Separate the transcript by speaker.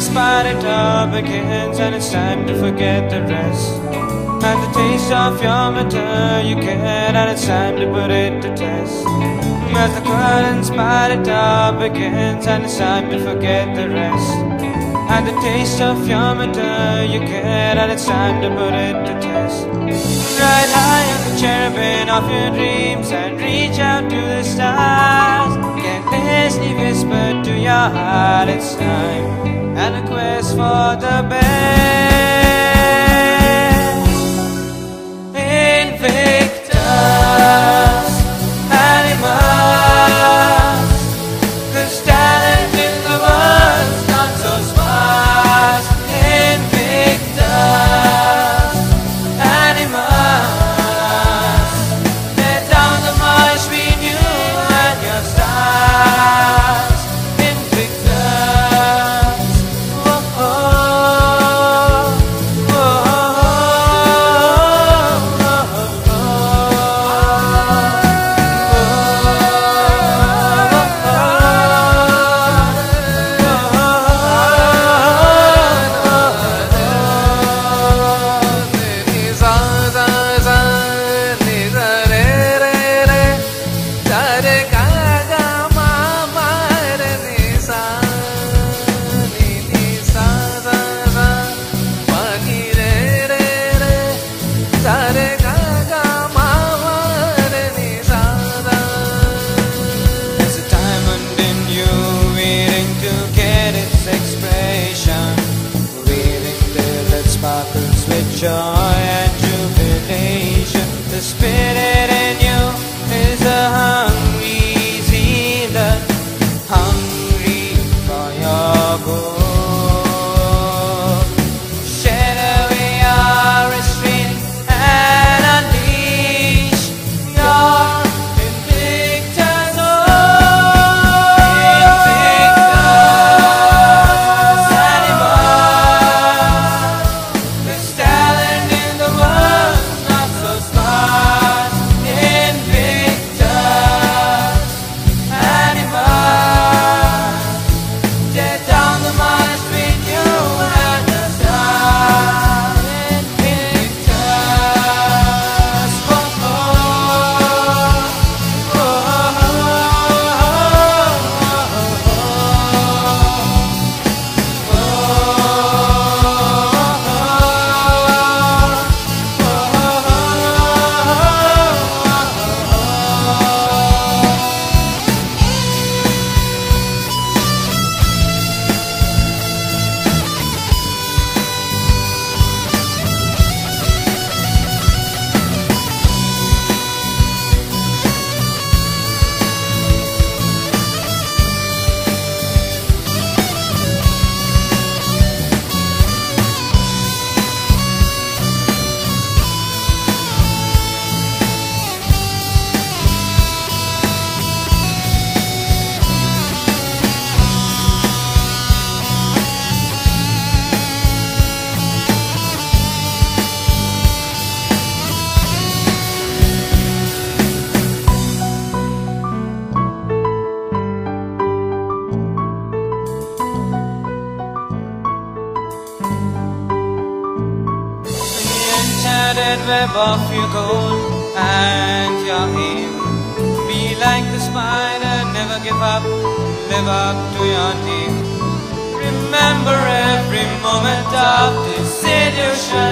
Speaker 1: spider job begins and it's time to forget the rest. And the taste of your matter you get and it's time to put it to test. As the curtain spider job begins and it's time to forget the rest. And the taste of your matter you get and it's time to put it to test. Ride high on the cherubim of your dreams and reach out to the stars. Can't Carelessly whisper to your heart it's time and a quest for the best. Enchanted web of your gold and your aim. Be like the spider, never give up, live up to your name. Remember every moment of destitution and